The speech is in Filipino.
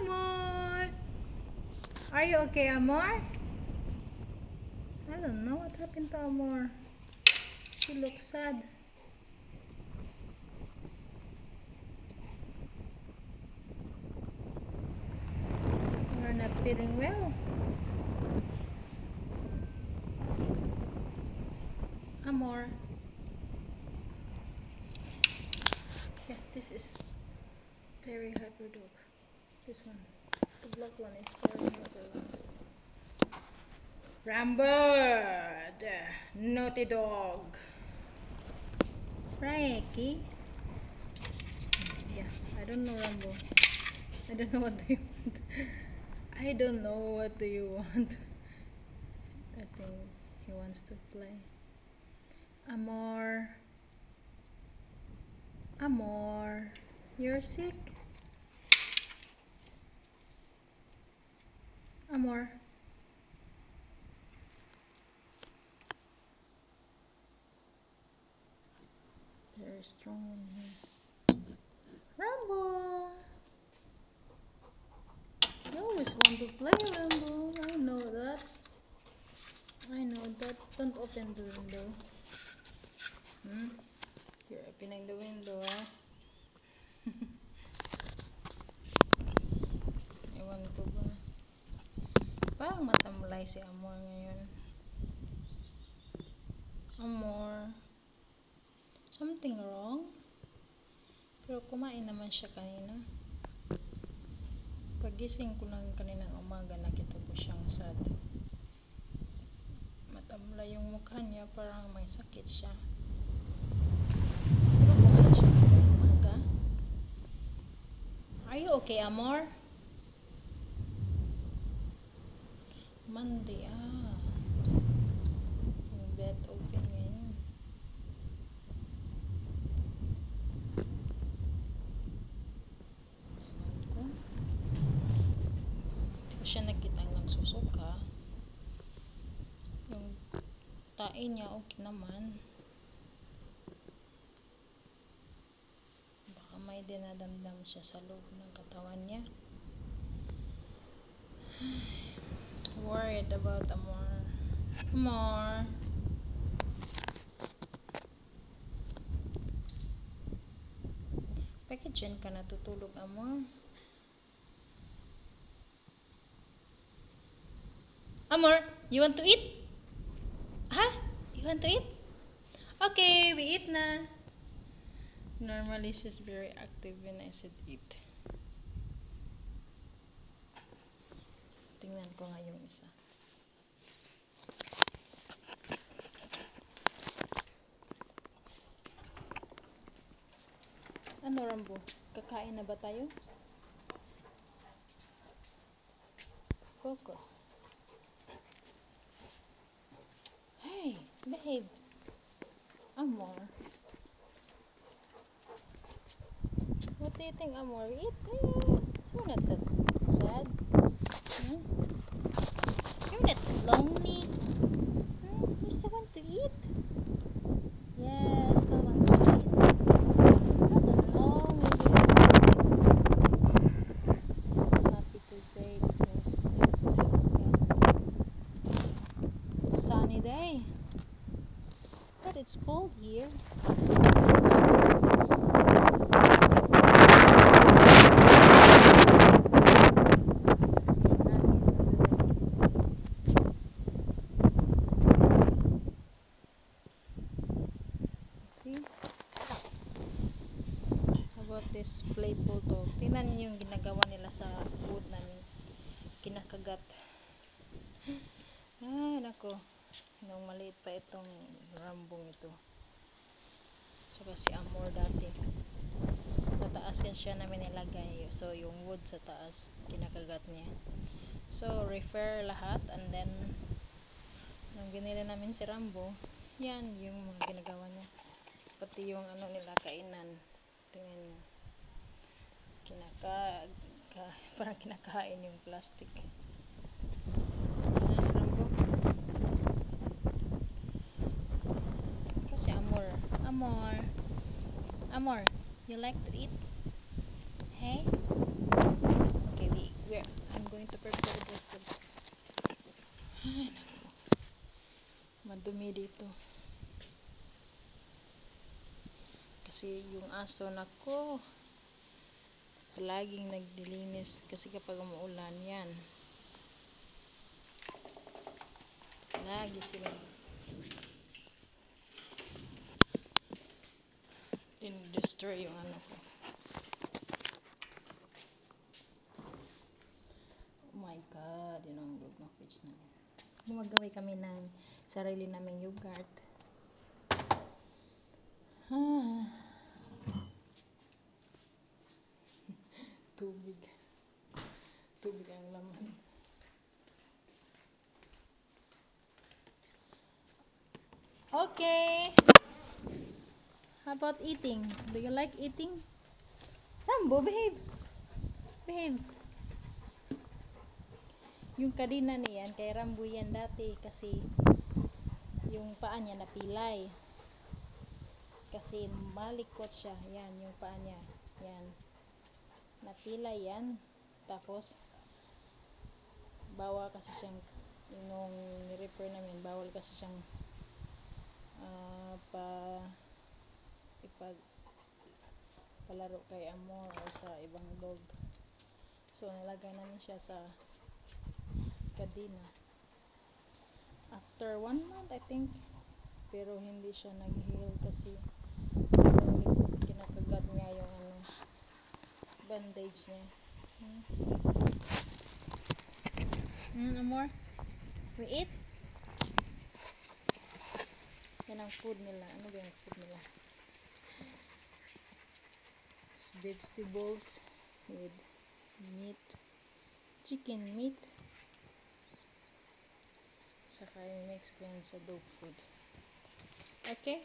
Amor! Are you okay, Amor? I don't know what happened to Amor. She looks sad. You're not feeling well. Amor. Yeah, this is very hyper dog. This one. The black one is. Rambo, the naughty dog. Frankie. Yeah, I don't know Rambo. I don't know what do you want. I don't know what do you want. I think he wants to play. Amor. Amor. You're sick? Amor. Very strong in here. Rambo! You always want to play, Rambo. I know that. I know that. Don't open the window. Hmm? You're opening the window, ah. Parang matamlay si Amor ngayon. Amor. Something wrong? Pero kumain naman siya kanina. Pagising ko lang kaninang umaga, nakita ko siyang sad. Matamlay yung mukha niya, parang may sakit siya. Pero kumain siya kaninang umaga. Are you okay, Amor? Monday, ah. Bed open ngayon. Ewan ko. Hindi siya nakitang nagsusuka. Yung tae niya okay naman. Baka may dinadamdam siya sa loob ng katawan niya. Worried about Amor. Amor. Bakit dyan ka natutulog, Amor? Amor, you want to eat? Ha? You want to eat? Okay, we eat na. Normally, she's very active when I said eat. Tingnan ko nga yung isa. Ano, Rambo? Kakain na ba tayo? Focus. Hey, babe. Amor. What do you think, Amor? Eat. Eh, You're not that sad. You're not lonely. Hmm? You still want to eat? Yes, still want to eat. I don't know, happy today because it's sunny day. But it's cold here. Kinakagat. Ah, nako. Nung maliit pa itong rambong ito. Tsaka si Amor dati. Sa taas yan siya namin nilagay. So, yung wood sa taas, kinakagat niya. So, refer lahat and then nung binili namin si Rambo, yan yung mga ginagawa niya. Pati yung ano nila kainan. Tingnan niyo. Kinaka, kinaka, parang kinakain yung plastic. Pero si Amor. Amor. Amor, you like to eat? Hey? Okay, we, we're, I'm going to prepare the food. Ay, naku. Madumi dito. Kasi yung aso, nako. Nako palaging nagdilinis kasi kapag umuulan yan. Lagi sila destroy yung ano ko. Oh my God, yun ang loob ng fridge namin. Gumagawin kami ng sarili naming yogurt. Tubig. Tubig ang laman. Okay. How about eating? Do you like eating? Rambo, behave. Behave. Yung kadina niyan, kay Rambo yan dati kasi yung paa niya napilay. Kasi malikot siya. Yan, yung paa niya. Yan. Napilay yan. Tapos, bawal kasi siyang, yung repair namin, bawal kasi siyang ah, pa ipag palaro kay Amor o sa ibang dog. So, nilagay namin siya sa kadina. After one month, I think, pero hindi siya nag-heal kasi likod. Kinakagat niya yung ano, bandage niya. Hmm? Hmm, Amor? We eat? Yan ang food nila. Ano ba yung food nila? It's vegetables with meat. Chicken meat. Saka yung mix ko sa dog food. Okay?